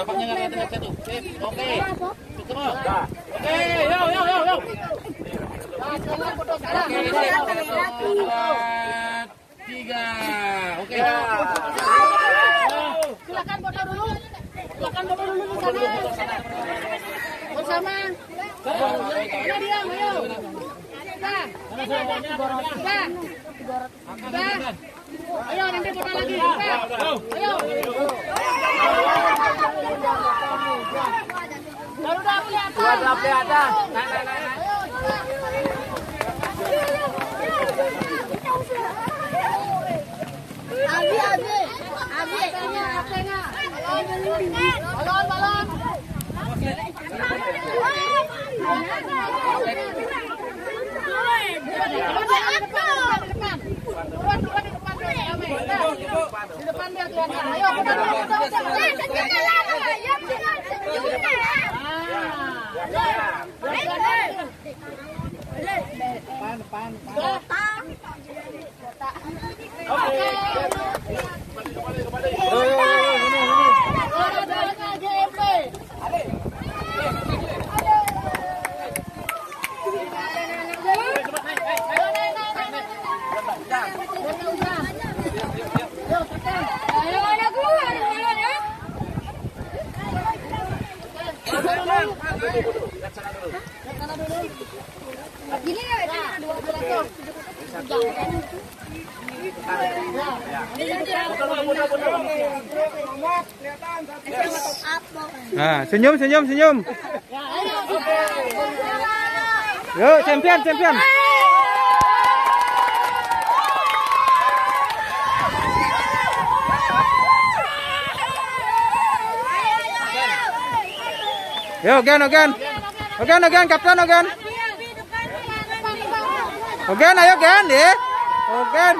Tapaknya nggak ada satu. Oke. Oke. Oke. Yo yo yo yo. Tiga. Oke. Silakan foto dulu. Silakan foto dulu di sana. Bersama. Ayo diam, ayo. Nah, nah, nah. Ayo nanti foto lagi. Nah, Ayo. Nah, nah, nah, nah. Balon, balon. Di depan kelihatan. Ayo. Gini ya, dua belas Nah, senyum, senyum, senyum. Yuk, champion, champion. Yo, Ogan, Ogan. Ogan, Ogan, kapten Ogan. Ogan, ayo Ogan, ya. Ogan.